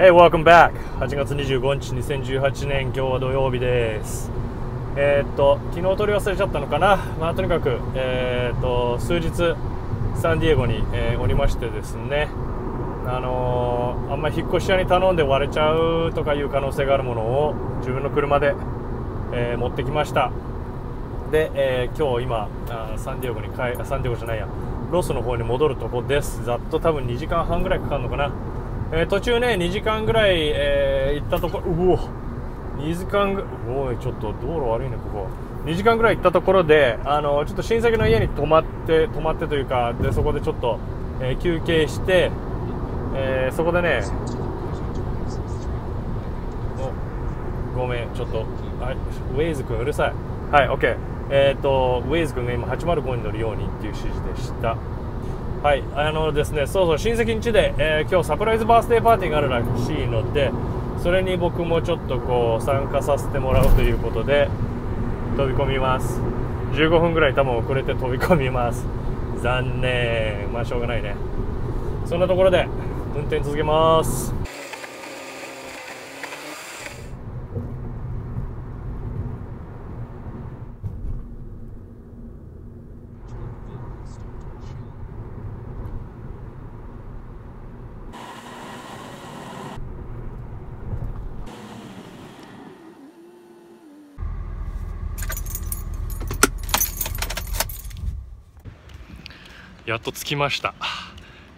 Hey, welcome back! 8月25日、2018年、今日は土曜日です。えーっと、昨日取り忘れちゃったのかな、まあ、とにかく、えーっと、数日、サンディエゴに、えーおりましてですね、あのーあんまり引っ越し屋に頼んで割れちゃうとかいう可能性があるものを自分の車で、えー持ってきました。で、えー今日今あサンディエゴに帰サンディエゴじゃないやロスの方に戻るとこですざっと多分2時間半ぐらいかかるのかな、えー途中ね2時間ぐらい、えー行ったところうお2時間ぐおいちょっと道路悪いねここ。2時間ぐらい行ったところであのちょっと親戚の家に泊まって泊まってというかでそこでちょっと、えー休憩して、えーそこでねおごめんちょっとはいウェイズ君うるさい。はい OK えっ、とウェイズ君が今805に乗るようにっていう指示でした。はいあのですねそうそう親戚ん家で、えー今日サプライズバースデーパーティーがあるらしいのでそれに僕もちょっとこう参加させてもらうということで飛び込みます。15分ぐらい多分遅れて飛び込みます。残念。まあしょうがないね。そんなところで運転続けます。やっと着きました。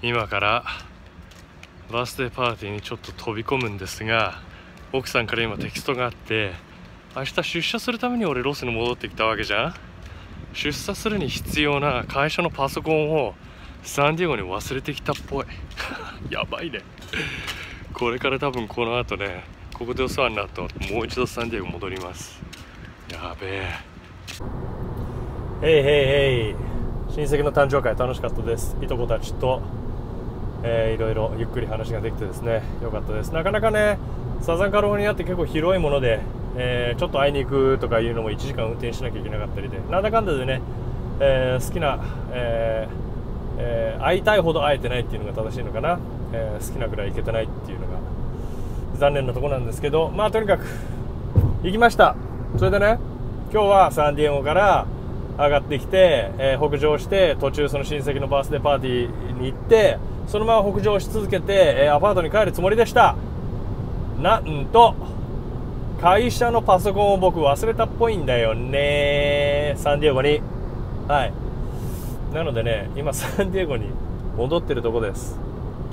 今からバースデーパーティーにちょっと飛び込むんですが奥さんから今テキストがあって明日出社するために俺ロスに戻ってきたわけじゃん。出社するに必要な会社のパソコンをサンディエゴに忘れてきたっぽい。やばいね。これから多分この後ねここでお世話になったもう一度サンディエゴ戻ります。やべえ。へいへいへい親戚の誕生会楽しかったです。いとこたちと、えーいろいろゆっくり話ができてですね。よかったです。なかなかねサザンカロフォルニアって結構広いもので、えーちょっと会いに行くとかいうのも1時間運転しなきゃいけなかったりでなんだかんだでね、えー好きな、ええー会いたいほど会えてないっていうのが正しいのかな、え好きなぐらい行けてないっていうのが残念なとこなんですけどまあとにかく行きました。それでね今日はサンディエゴから上がってきて、えー北上して途中その親戚のバースデーパーティーに行ってそのまま北上し続けて、えーアパートに帰るつもりでした。なんと会社のパソコンを僕忘れたっぽいんだよねサンディエゴに。はい。なのでね今サンディエゴに戻ってるとこです。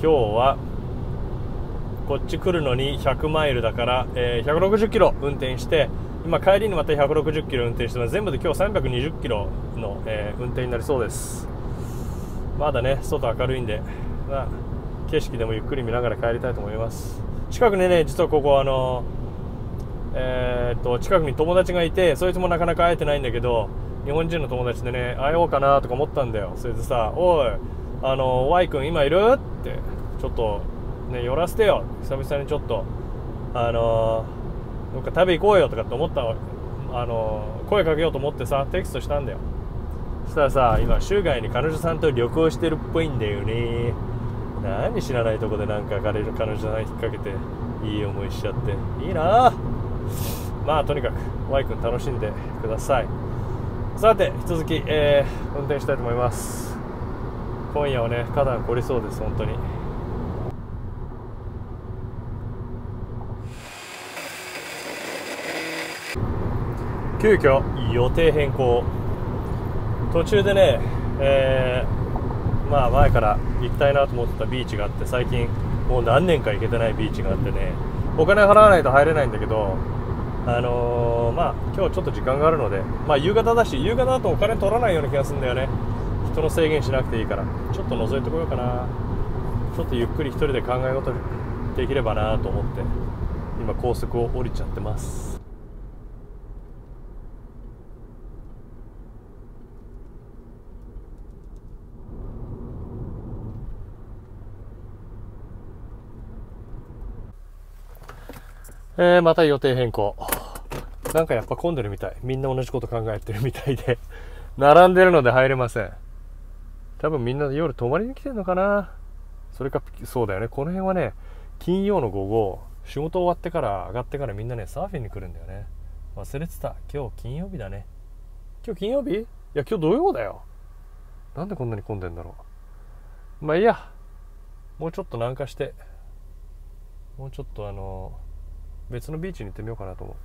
今日はこっち来るのに100マイルだから、えー160キロ運転して今帰りにまた160キロ運転してます。全部で今日320キロの、えー運転になりそうです。まだね外明るいんで、まあ、景色でもゆっくり見ながら帰りたいと思います。近くにね実はここあのえーっと近くに友達がいてそいつもなかなか会えてないんだけど日本人の友達でね会おうかなとか思ったんだよ。それでさ「おいあの Y 君今いる?」ってちょっとね寄らせてよ。久々にちょっと。あのどっか食べ行こうよとかって思ったわ。あの声かけようと思ってさテキストしたんだよ。そしたらさ今州外に彼女さんと旅行してるっぽいんだよね。何知らないとこでなんか彼女彼女さん引っ掛けていい思いしちゃって。いいな。まあとにかく Y 君楽しんでください。さて引き続き、えー運転したいと思います。今夜はね花壇凝りそうです本当に。急遽予定変更。途中でね、えーまあ前から行きたいなと思ってたビーチがあって最近もう何年か行けてないビーチがあってねお金払わないと入れないんだけどあのーまあ今日ちょっと時間があるのでまあ夕方だし夕方だとお金取らないような気がするんだよね。人の制限しなくていいから。ちょっと覗いてこようかな。ちょっとゆっくり一人で考え事できればなと思って今高速を降りちゃってます。えー、また予定変更。なんかやっぱ混んでるみたい。みんな同じこと考えてるみたいで。並んでるので入れません。多分みんな夜泊まりに来てるのかな。それかそうだよね。この辺はね金曜の午後仕事終わってから上がってからみんなねサーフィンに来るんだよね。忘れてた。今日金曜日だね。今日金曜日？いや今日土曜だよ。なんでこんなに混んでんだろう。まあいいや。もうちょっと南下して。もうちょっとあの別のビーチに行ってみようかなと思う。